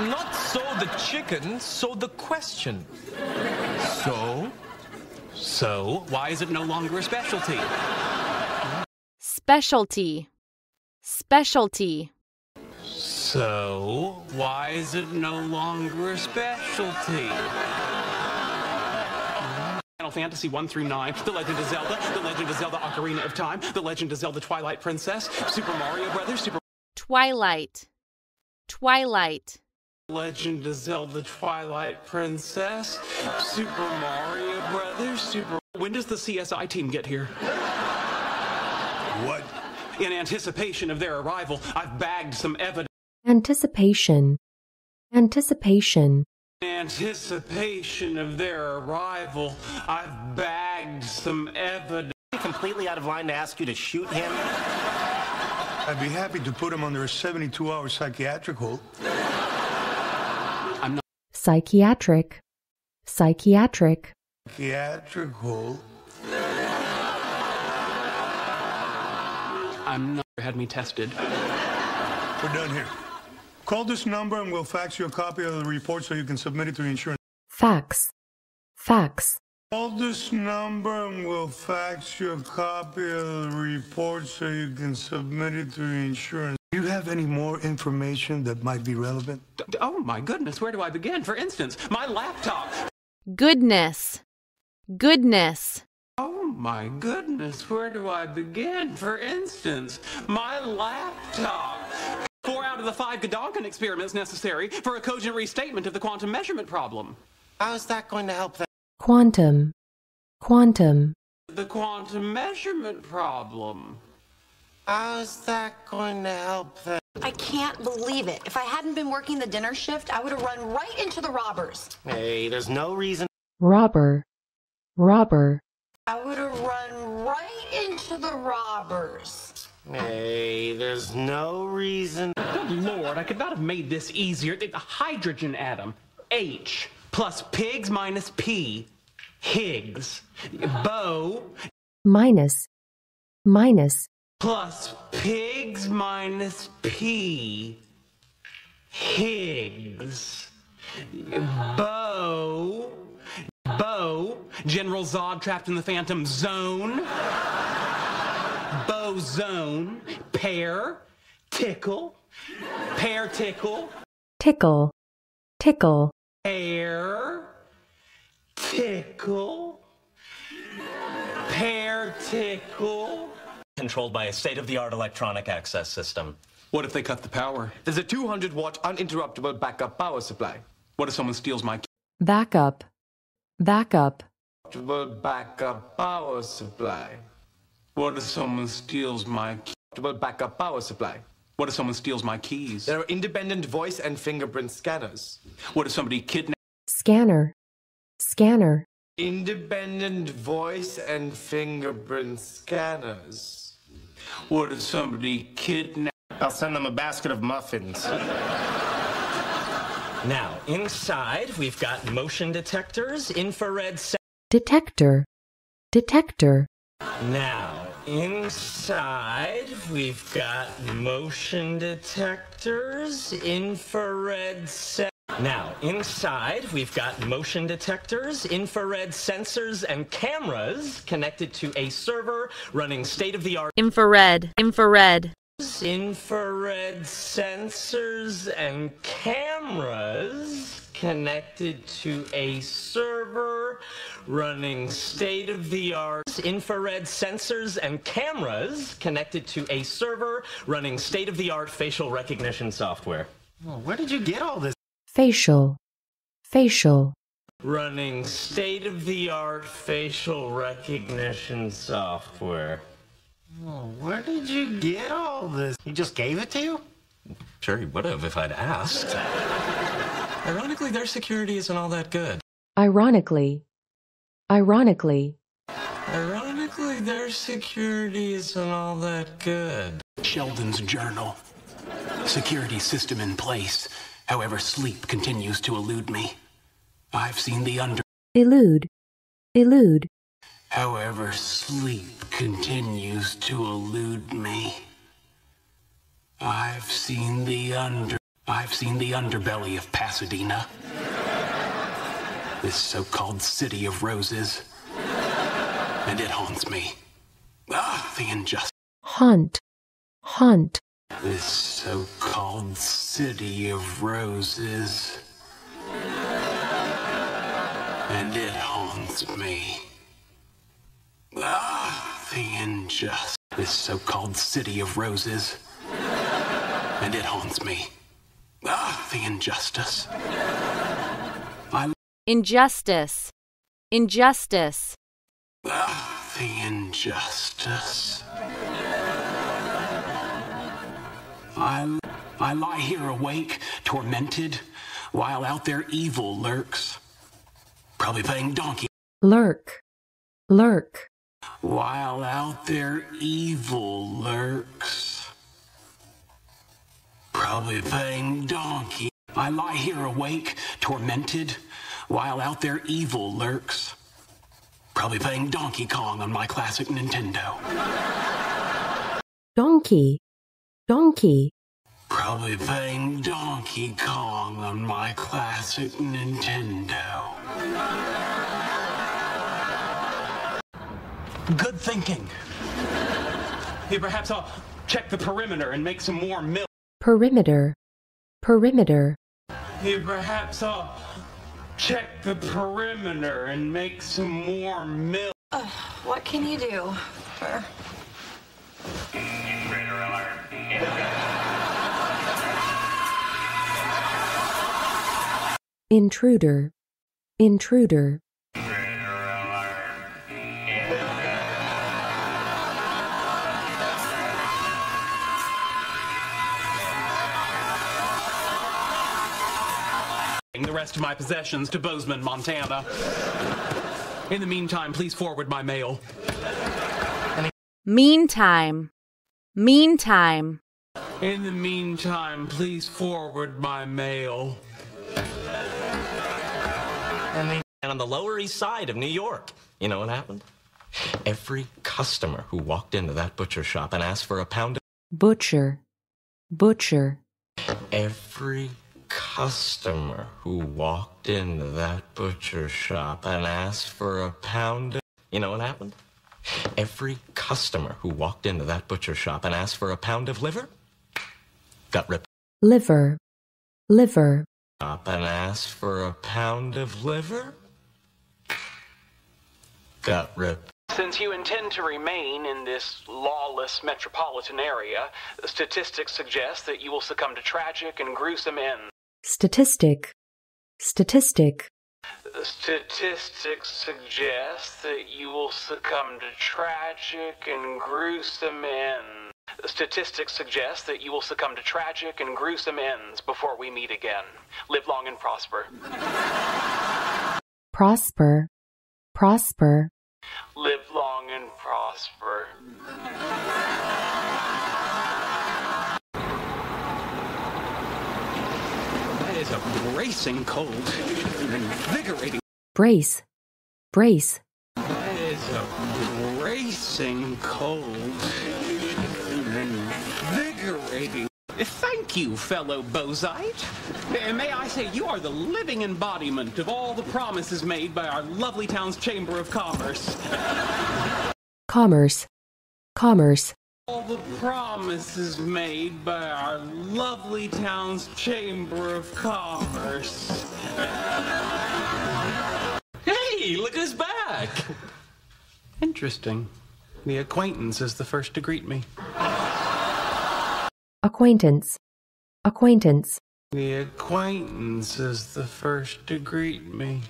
Not so the chicken, so the question. So? So, why is it no longer a specialty? Specialty. Specialty. So, why is it no longer a specialty? Final Fantasy 1 through 9, The Legend of Zelda, The Legend of Zelda Ocarina of Time, The Legend of Zelda Twilight Princess, Super Mario Brothers, Super Twilight. Twilight. Legend of Zelda Twilight Princess, Super Mario Brothers, Super. When does the CSI team get here? What? In anticipation of their arrival, I've bagged some evidence. Anticipation. Anticipation. In anticipation of their arrival, I've bagged some evidence. completely out of line to ask you to shoot him? I'd be happy to put him under a 72 hour psychiatric hold. Psychiatric. Psychiatric. Psychiatric? I'm not had me tested. We're done here. Call this number and we'll fax you a copy of the report so you can submit it to the insurance. Fax. Fax. Call this number and we'll fax you a copy of the report so you can submit it to the insurance. Do you have any more information that might be relevant? D- Oh my goodness, where do I begin? For instance, my laptop. Goodness. Goodness. Oh my goodness, where do I begin? For instance, my laptop. Four out of the five Gedanken experiments necessary for a cogent restatement of the quantum measurement problem. How's that going to help them? Quantum. Quantum. The quantum measurement problem. How's that going to help them? I can't believe it. If I hadn't been working the dinner shift, I would have run right into the robbers. Hey, there's no reason. Robber. Robber. I would have run right into the robbers. Hey, there's no reason. Good lord, I could not have made this easier. The hydrogen atom, H, plus pigs minus P, Higgs, Bo, Minus. Minus. Plus pigs minus P, Higgs, Bo, Bo, General Zod trapped in the Phantom Zone, Bo Zone, Pear, tickle, Pear tickle, Tickle. Tickle. Pear, tickle, Pear tickle. Controlled by a state-of-the-art electronic access system. What if they cut the power? There's a 200 watt uninterruptible backup power supply. What if someone steals my Backup. Backup. Uninterruptible backup power supply. What if someone steals my Uninterruptible backup power supply. What if someone steals my keys? There are independent voice and fingerprint scanners. What if somebody kidnaps Scanner. Scanner. Independent voice and fingerprint scanners. What if somebody kidnaps I'll send them a basket of muffins. Now, inside, we've got motion detectors, infrared se- Detector. Detector. Now, inside, we've got motion detectors, infrared se- Now, inside, we've got motion detectors, infrared sensors, and cameras connected to a server running state-of-the-art Infrared. Infrared. infrared sensors and cameras connected to a server running state of the art infrared sensors and cameras connected to a server running state of the art facial recognition software. Oh, where did you get all this? Facial. Facial. Running state of the art facial recognition software. Oh, where did you get all this? He just gave it to you? Sure, he would have if I'd asked. Ironically, their security isn't all that good. Ironically. Ironically. Ironically, their security isn't all that good. Sheldon's journal? Security system in place. However, sleep continues to elude me. I've seen the under. Elude. Elude. However, sleep continues to elude me. I've seen the under. I've seen the underbelly of Pasadena. This so called city of roses. And it haunts me. Ah, the injustice. haunt, haunt, This so called city of roses. And it haunts me. Ah, the injustice. This so called city of roses. And it haunts me. Ah, the injustice. I injustice, injustice, Ah, the injustice. I, I lie here awake, tormented, while out there evil lurks. Probably playing donkey. lurk, lurk, While out there evil lurks. Probably playing donkey. I lie here awake, tormented, while out there evil lurks. Probably playing Donkey Kong on my classic Nintendo. donkey, donkey, Probably playing Donkey Kong on my classic Nintendo. Good thinking. Hey, perhaps I'll check the perimeter and make some more milk. perimeter, perimeter, Hey, perhaps I'll check the perimeter and make some more milk. What can you do? For... intruder, intruder, The rest of my possessions to Bozeman, Montana. In the meantime, please forward my mail. meantime, meantime, In the meantime, please forward my mail. And on the Lower East Side of New York, you know what happened? Every customer who walked into that butcher shop and asked for a pound of butcher, butcher, every customer who walked into that butcher shop and asked for a pound of you know what happened? Every customer who walked into that butcher shop and asked for a pound of liver got ripped. Liver, liver, up and asked for a pound of liver. Got ripped. Since you intend to remain in this lawless metropolitan area, statistics suggest that you will succumb to tragic and gruesome ends. statistic, statistic, Statistics suggest that you will succumb to tragic and gruesome ends. Statistics suggest that you will succumb to tragic and gruesome ends before we meet again. Live long and prosper. prosper, prosper, Live long and prosper. That is a bracing cold. An invigorating. brace, brace, That is a bracing cold. Thank you, fellow Bozite. Uh, May I say, you are the living embodiment of all the promises made by our lovely town's Chamber of Commerce. commerce, commerce, All the promises made by our lovely town's Chamber of Commerce. Hey, look who's back! Interesting. The acquaintance is the first to greet me. Acquaintance, acquaintance, The acquaintance is the first to greet me.